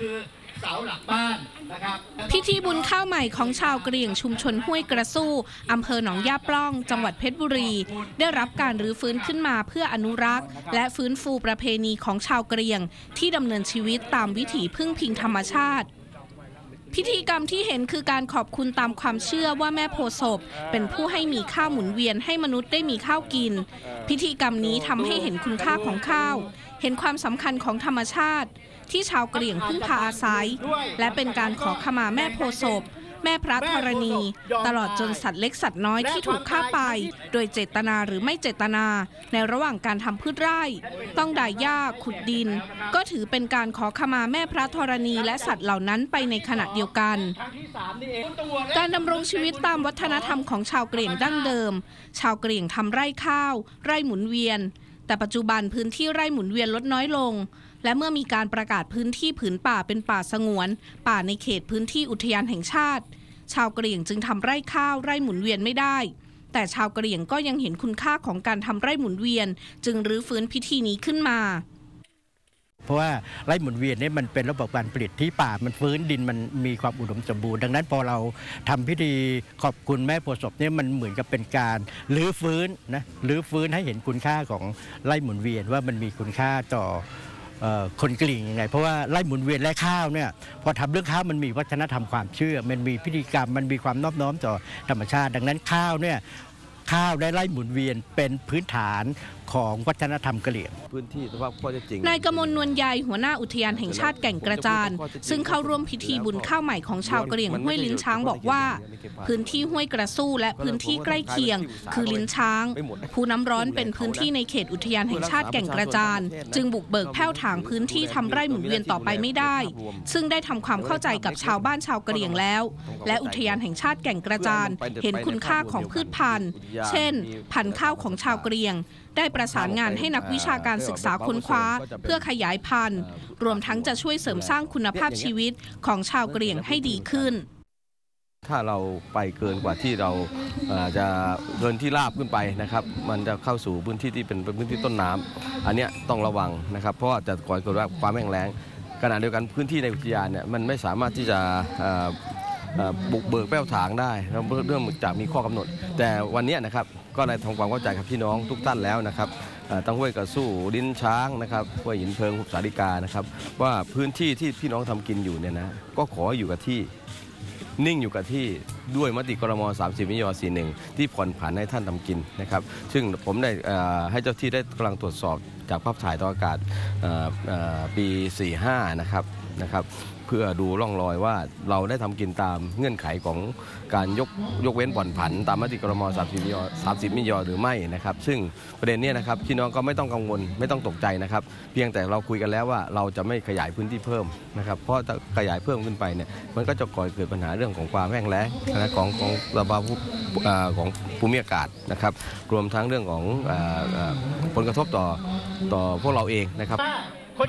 คือเสาหลักบ้านนะครับพิธีบุญข้าวใหม่ของชาวกะเหรี่ยงชุมชนห้วยกระสู้อำเภอหนองย่าปล้อง จังหวัดเพชรบุรี ได้รับการรื้อฟื้นขึ้นมาเพื่ออนุรักษ์ และฟื้นฟูประเพณีของชาวกะเหรี่ยง ที่ดำเนินชีวิตตามวิถีพึ่งพิงธรรมชาติ พิธีกรรมที่เห็นคือการขอบคุณตามความเชื่อว่าแม่โพศพเป็นผู้ให้มีข้าวหมุนเวียนให้มนุษย์ได้มีข้าวกิน พิธีกรรมนี้ทำให้เห็นคุณค่าของข้าว เห็นความสำคัญของธรรมชาติ ที่ชาวกะเหรี่ยงพึ่งพาอาศัย และเป็นการขอขมาแม่โพศพ แม่พระธรณี ตลอดจนสัตว์เล็กสัตว์น้อยที่ถูกฆ่าไป โดยเจตนาหรือไม่เจตนา ในระหว่างการทำพืชไร่ ต้องด่ายหญ้าขุดดิน ก็ถือเป็นการขอขมาแม่พระธรณีและสัตว์เหล่านั้นไปในขณะเดียวกัน การดำรงชีวิตตามวัฒนธรรมของชาวเหรี่ยงดั้งเดิม ชาวเหรี่ยงทำไร่ข้าว ไร่หมุนเวียน แต่ปัจจุบันพื้นที่ไร่หมุนเวียนลดน้อยลง และเมื่อมีการประกาศพื้นที่ผืนป่าเป็นป่าสงวน ป่าในเขตพื้นที่อุทยานแห่งชาติ ชาวกะเหรี่ยงจึงทำไร่ข้าวไร่หมุนเวียนไม่ได้ แต่ชาวกะเหรี่ยงก็ยังเห็นคุณค่าของการทำไร่หมุนเวียน จึงรื้อฟื้นพิธีนี้ขึ้นมาเพราะว่าไร่หมุนเวียนนี่มันเป็นระบบการผลิตที่ป่ามันฟื้นดินมันมีความอุดมสมบูรณ์ดังนั้นพอเราทำพิธีขอบคุณแม่โพศพนี่มันเหมือนกับเป็นการรื้อฟื้นนะรื้อฟื้นให้เห็นคุณค่าของไร่หมุนเวียนว่ามันมีคุณค่าต่อ คนกลิ่งยังไง เพราะว่าไล่หมุนเวียนและข้าวเนี่ยพอทำเรื่องข้าวมันมีวัฒนธรรมความเชื่อ มันมีพิธีกรรมมันมีความนอบน้อมต่อธรรมชาติ ดังนั้นข้าวเนี่ยข้าวได้ไล่หมุนเวียนเป็นพื้นฐาน ของวัฒนธรรมกะเหรี่ยงพื้นที่สภาพข้อเท็จจริงนายกมลนวลใยหัวหน้าอุทยานแห่งชาติแก่งกระจาน ซึ่งเข้าร่วมพิธีบุญข้าวใหม่ของชาวกะเหรี่ยงห้วยลิ้นช้างบอกว่า พื้นที่ห้วยกระสู้และพื้นที่ใกล้เคียง คือลิ้นช้าง ภูน้ำร้อนเป็นพื้นที่ในเขตอุทยานแห่งชาติแก่งกระจาน จึงบุกเบิกแผ้วถางพื้นที่ทำไร่หมุนเวียนต่อไปไม่ได้ ซึ่งได้ทำความเข้าใจกับชาวบ้านชาวกะเหรี่ยงแล้ว และอุทยานแห่งชาติแก่งกระจาน เห็นคุณค่าของพืชพันธุ์ เช่น พันธุ์ข้าวของชาวกะเหรี่ยง ได้ประสานงานให้นักวิชาการศึกษาค้นคว้า เพื่อขยายพันธุ์ รวมทั้งจะช่วยเสริมสร้างคุณภาพชีวิตของชาวกะเหรี่ยงให้ดีขึ้น ถ้าเราไปเกินกว่าที่เราจะเกินที่ราบขึ้นไปนะครับ มันจะเข้าสู่พื้นที่ที่เป็นพื้นที่ต้นน้ำอันนี้ต้องระวังนะครับ เพราะว่าจะก่อให้เกิดว่าความแห้งแล้งขณะเดียวกันพื้นที่ในอุทยานเนี่ยมันไม่สามารถที่จะบุกเบิกแป้วถางได้เรื่องจากมีข้อกำหนด แต่วันนี้นะครับ ก็ได้ทำความเข้าใจกับพี่น้องทุกท่านแล้วนะครับเอ่อตั้งห้วยกระสู้ดินช้างนะครับห้วยหินเพิงหุบสาลิกานะครับว่าพื้นที่ที่พี่น้องทำกินอยู่เนี่ยนะก็ขออยู่กับที่นิ่งอยู่กับที่ด้วยมติกรม30มิย41 ที่ผ่อนผันให้ท่านทำกินนะครับ ซึ่งผมได้ให้เจ้าที่ได้กำลังตรวจสอบจากภาพถ่ายทางอากาศปี 45 นะครับนะครับเพื่อดูร่องรอยว่าเราได้ทำกินตามเงื่อนไขของการยกยกเว้นผ่อนผัน ตามมติกรม30มิย30มิยหรือไม่นะครับ ซึ่งประเด็นเนี้นะครับพี่น้องก็ไม่ต้องกังวลไม่ต้องตกใจนะครับ เพียงแต่เราคุยกันแล้วว่าเราจะไม่ขยายพื้นที่เพิ่มนะครับ เพราะถ้าขยายเพิ่มขึ้นไปเนี่ยมันก็จะก่อเกิดปัญหาเรื่องของความแห้งแล้งนะของของสภาพของภูมิอากาศนะครับ รวมทั้งเรื่องของผลกระทบต่อต่อพวกเราเองนะครับ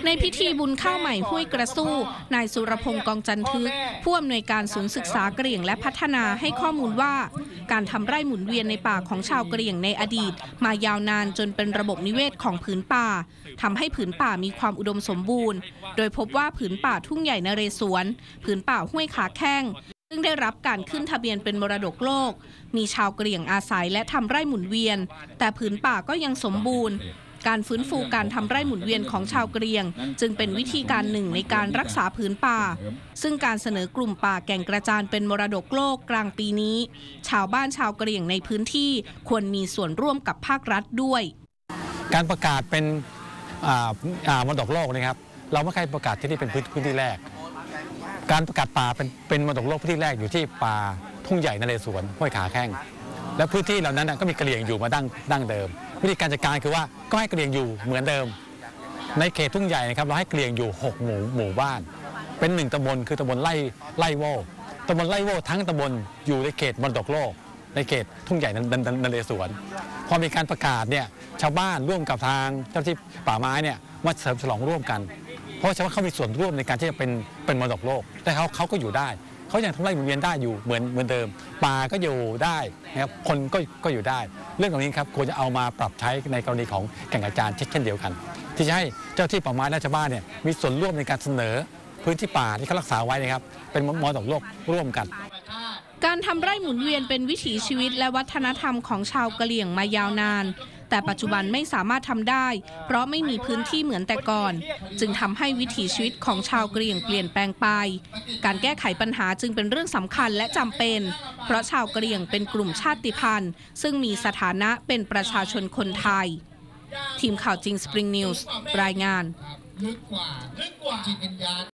ในพิธีบุญข้าวใหม่ห้วยกระสู้ นายสุรพงศ์กองจันทึก ผู้อำนวยการศูนย์ศึกษากะเหรี่ยงและพัฒนาให้ข้อมูลว่า การทำไร่หมุนเวียนในป่าของชาวกะเหรี่ยงในอดีต มายาวนานจนเป็นระบบนิเวศของผืนป่าทำให้ผืนป่ามีความอุดมสมบูรณ์ โดยพบว่าผืนป่าทุ่งใหญ่นเรศวร ผืนป่าห้วยขาแข้งซึ่งได้รับการขึ้นทะเบียนเป็นมรดกโลก มีชาวกะเหรี่ยงอาศัยและทำไร่หมุนเวียน แต่ผืนป่าก็ยังสมบูรณ์ การฟื้นฟูการทำไร่หมุนเวียนของชาวกะเหรี่ยง จึงเป็นวิธีการหนึ่งในการรักษาผืนป่า ซึ่งการเสนอกลุ่มป่าแก่งกระจานเป็นมรดกโลกกลางปีนี้ ชาวบ้านชาวกะเหรี่ยงในพื้นที่ควรมีส่วนร่วมกับภาครัฐด้วย การประกาศเป็นอ่าอ่ามรดกโลกนะครับ เราไม่เคยประกาศที่นี่เป็นพื้นพื้นที่แรก การประกาศป่าเป็นเป็นมรดกโลกพื้นที่แรกอยู่ที่ป่าทุ่งใหญ่นเรศวรห้วยขาแข้งและพื้นที่เหล่านั้นนะก็มีกระเหรี่ยงอยู่มาดั้งดั้งเดิม วิธีการจัดการคือว่าก็ให้เหรี่ยงอยู่เหมือนเดิม ในเขตทุ่งใหญ่นะครับเราให้เหรี่ยงอยู่ 6 หมู่หมู่บ้าน เป็นหนึ่งตำบลคือตำบลไร่ไร่โวตำบลไร่โวทั้งตำบลอยู่ในเขตมรดกโลก ในเขตทุ่งใหญ่นนนนเรศวรพอมีการประกาศเนี่ยชาวบ้านร่วมกับทางเจ้าหน้าที่ป่าไม้เนี่ยมาเสริมฉลองร่วมกัน เพราะชาวบ้านเขามีส่วนร่วมในการที่จะเป็นเป็นมรดกโลกแต่เขาเขาก็อยู่ได้ เขายังทำไร่หมุนเวียนได้อยู่เหมือนเหมือนเดิมป่าก็อยู่ได้นะครับคนก็ก็อยู่ได้ เรื่องเหล่านี้ครับควรจะเอามาปรับใช้ในกรณีของแก่งกระจานเช่นเดียวกัน ที่จะให้เจ้าที่ป่าไม้และชาวบ้านเนี่ยมีส่วนร่วมในการเสนอพื้นที่ป่าที่เขารักษาไว้นะครับเป็นมรดกโลกร่วมกันการทำไร่หมุนเวียนเป็นวิถีชีวิตและวัฒนธรรมของชาวกะเหรี่ยงมายาวนาน แต่ปัจจุบันไม่สามารถทำได้ เพราะไม่มีพื้นที่เหมือนแต่ก่อน จึงทำให้วิถีชีวิตของชาวกะเหรี่ยงเปลี่ยนแปลงไป การแก้ไขปัญหาจึงเป็นเรื่องสำคัญและจำเป็น เพราะชาวกะเหรี่ยงเป็นกลุ่มชาติพันธุ์ ซึ่งมีสถานะเป็นประชาชนคนไทย ทีมข่าวจริงสปริงนิวส์รายงาน